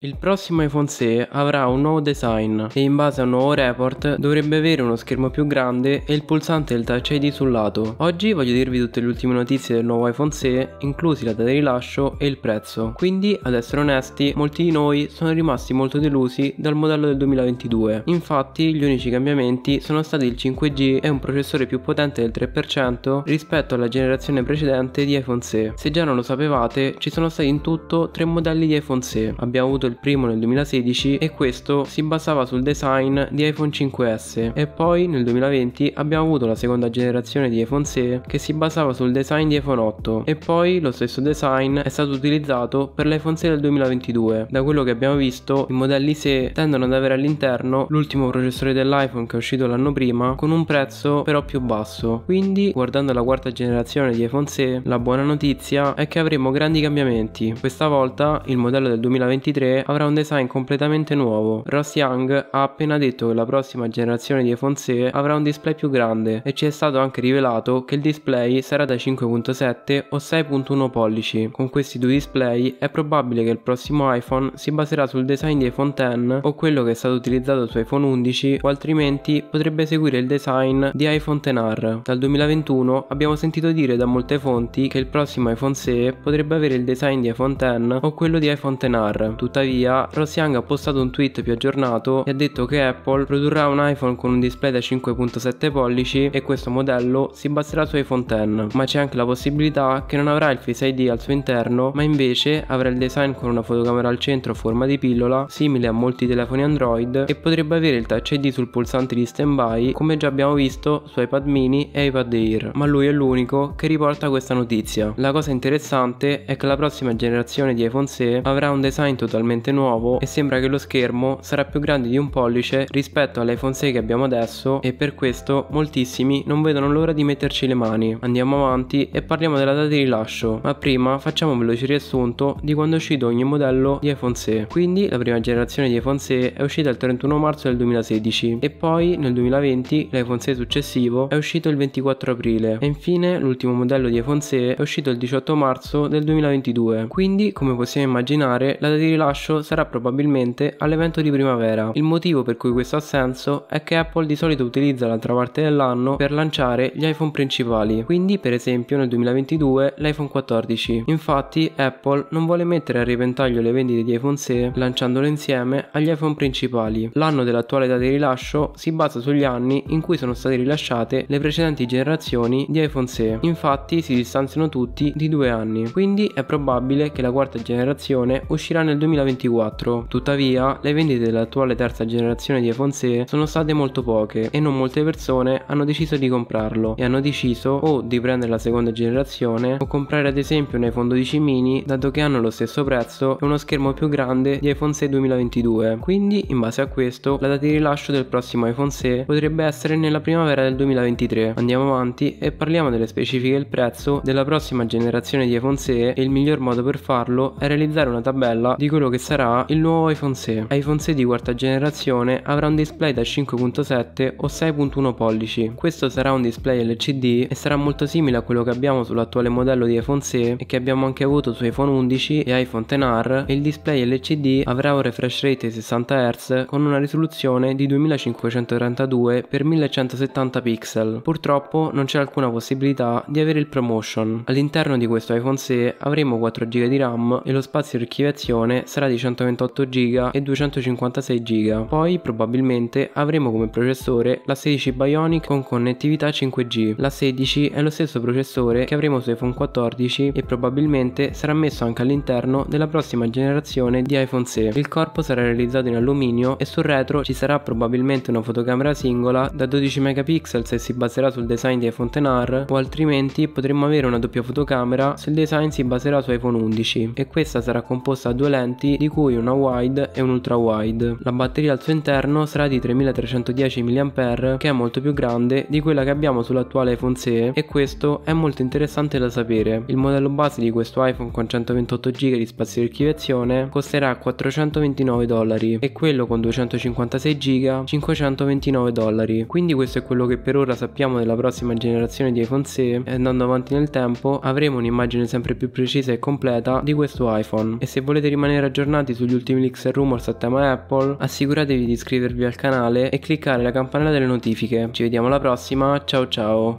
Il prossimo iPhone SE avrà un nuovo design e in base a un nuovo report dovrebbe avere uno schermo più grande e il pulsante del Touch ID sul lato. Oggi voglio dirvi tutte le ultime notizie del nuovo iPhone SE, inclusi la data di rilascio e il prezzo. Quindi, ad essere onesti, molti di noi sono rimasti molto delusi dal modello del 2022. Infatti, gli unici cambiamenti sono stati il 5G e un processore più potente del 3% rispetto alla generazione precedente di iPhone SE. Se già non lo sapevate, ci sono stati in tutto tre modelli di iPhone SE. Abbiamo avuto il primo nel 2016 e questo si basava sul design di iPhone 5S e poi nel 2020 abbiamo avuto la seconda generazione di iPhone SE che si basava sul design di iPhone 8 e poi lo stesso design è stato utilizzato per l'iPhone 6 del 2022. Da quello che abbiamo visto i modelli SE tendono ad avere all'interno l'ultimo processore dell'iPhone che è uscito l'anno prima con un prezzo però più basso. Quindi guardando la quarta generazione di iPhone SE la buona notizia è che avremo grandi cambiamenti. Questa volta il modello del 2023 avrà un design completamente nuovo. Ross Young ha appena detto che la prossima generazione di iPhone SE avrà un display più grande e ci è stato anche rivelato che il display sarà da 5.7 o 6.1 pollici. Con questi due display è probabile che il prossimo iPhone si baserà sul design di iPhone X o quello che è stato utilizzato su iPhone 11 o altrimenti potrebbe seguire il design di iPhone XR. Dal 2021 abbiamo sentito dire da molte fonti che il prossimo iPhone SE potrebbe avere il design di iPhone X o quello di iPhone XR. Tuttavia Tuttavia, Ross Young ha postato un tweet più aggiornato e ha detto che Apple produrrà un iPhone con un display da 5.7 pollici e questo modello si baserà su iPhone X, ma c'è anche la possibilità che non avrà il Face ID al suo interno, ma invece avrà il design con una fotocamera al centro a forma di pillola, simile a molti telefoni Android, e potrebbe avere il Touch ID sul pulsante di standby, come già abbiamo visto su iPad mini e iPad Air, ma lui è l'unico che riporta questa notizia. La cosa interessante è che la prossima generazione di iPhone SE avrà un design totalmente completamente nuovo e sembra che lo schermo sarà più grande di un pollice rispetto all'iPhone 6 che abbiamo adesso e per questo moltissimi non vedono l'ora di metterci le mani. Andiamo avanti e parliamo della data di rilascio, ma prima facciamo un veloce riassunto di quando è uscito ogni modello di iPhone 6. Quindi la prima generazione di iPhone 6 è uscita il 31 marzo del 2016 e poi nel 2020 l'iPhone 6 successivo è uscito il 24 aprile e infine l'ultimo modello di iPhone 6 è uscito il 18 marzo del 2022. Quindi come possiamo immaginare la data di rilascio rilascio sarà probabilmente all'evento di primavera. Il motivo per cui questo ha senso è che Apple di solito utilizza l'altra parte dell'anno per lanciare gli iPhone principali, quindi per esempio nel 2022 l'iPhone 14. Infatti Apple non vuole mettere a repentaglio le vendite di iPhone 6 lanciandolo insieme agli iPhone principali. L'anno dell'attuale data di rilascio si basa sugli anni in cui sono state rilasciate le precedenti generazioni di iPhone 6. Infatti si distanziano tutti di due anni, quindi è probabile che la quarta generazione uscirà nel 2022 2024. Tuttavia, le vendite dell'attuale terza generazione di iPhone 6 sono state molto poche e non molte persone hanno deciso di comprarlo e hanno deciso o di prendere la seconda generazione o comprare ad esempio un iPhone 12 mini dato che hanno lo stesso prezzo e uno schermo più grande di iPhone 6 2022. Quindi, in base a questo, la data di rilascio del prossimo iPhone 6 potrebbe essere nella primavera del 2023. Andiamo avanti e parliamo delle specifiche del prezzo della prossima generazione di iPhone 6 e il miglior modo per farlo è realizzare una tabella di quello che sarà il nuovo iPhone 6. iPhone 6 di quarta generazione avrà un display da 5.7 o 6.1 pollici. Questo sarà un display LCD e sarà molto simile a quello che abbiamo sull'attuale modello di iPhone 6 e che abbiamo anche avuto su iPhone 11 e iPhone XR e il display LCD avrà un refresh rate di 60 Hz con una risoluzione di 2532 x 1170 pixel. Purtroppo non c'è alcuna possibilità di avere il ProMotion. All'interno di questo iPhone 6 avremo 4 GB di RAM e lo spazio di archiviazione sarà di di 128 GB e 256 GB. Poi probabilmente avremo come processore la 16 Bionic con connettività 5G. La 16 è lo stesso processore che avremo su iPhone 14 e probabilmente sarà messo anche all'interno della prossima generazione di iPhone 6. Il corpo sarà realizzato in alluminio e sul retro ci sarà probabilmente una fotocamera singola da 12 megapixel se si baserà sul design di iPhone XR o altrimenti potremmo avere una doppia fotocamera se il design si baserà su iPhone 11 e questa sarà composta da due lenti di cui una wide e un ultra wide. La batteria al suo interno sarà di 3310 mAh che è molto più grande di quella che abbiamo sull'attuale iPhone SE e questo è molto interessante da sapere. Il modello base di questo iPhone con 128 GB di spazio di archiviazione costerà 429 dollari e quello con 256 GB 529 dollari. Quindi questo è quello che per ora sappiamo della prossima generazione di iPhone SE e andando avanti nel tempo avremo un'immagine sempre più precisa e completa di questo iPhone e se volete rimanere aggiornati aggiornati sugli ultimi leaks e rumors a tema Apple, assicuratevi di iscrivervi al canale e cliccare la campanella delle notifiche. Ci vediamo alla prossima, ciao ciao!